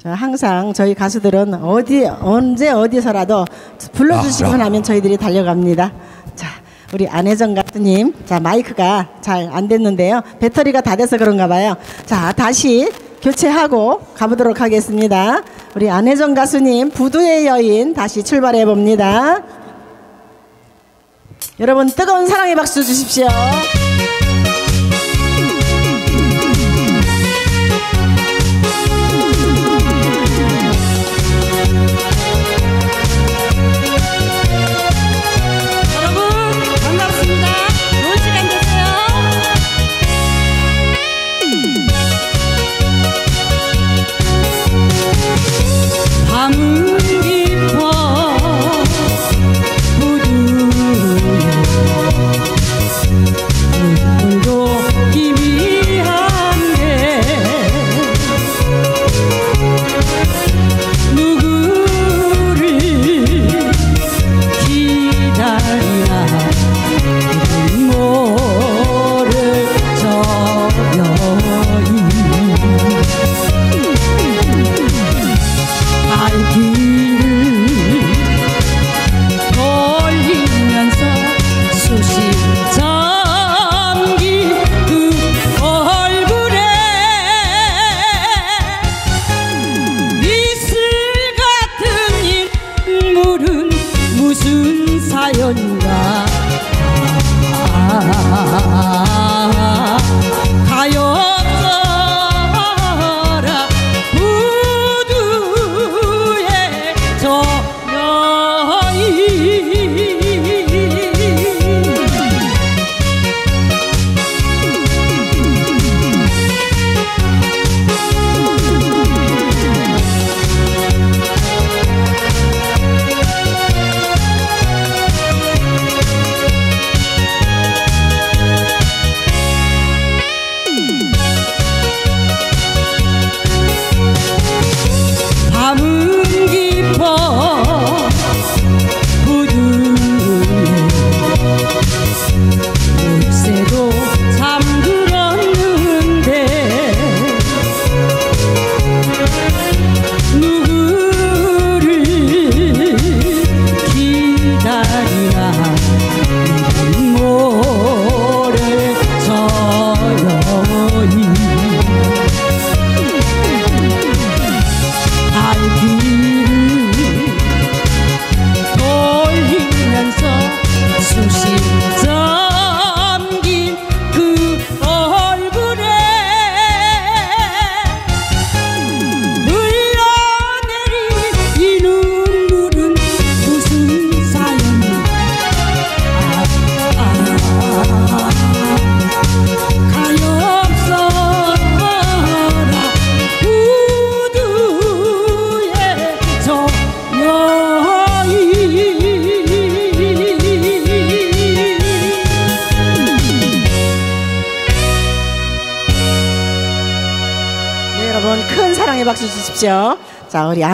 자, 항상 저희 가수들은 어디 언제 어디서라도 불러주시고 아, 야. 나면 저희들이 달려갑니다. 자, 우리 안혜정 가수님, 자 마이크가 잘 안 됐는데요. 배터리가 다 돼서 그런가 봐요. 자, 다시 교체하고 가보도록 하겠습니다. 우리 안혜정 가수님, 부두의 여인 다시 출발해 봅니다. 여러분 뜨거운 사랑의 박수 주십시오. 큰 사랑의 박수 주십시오. 자, 우리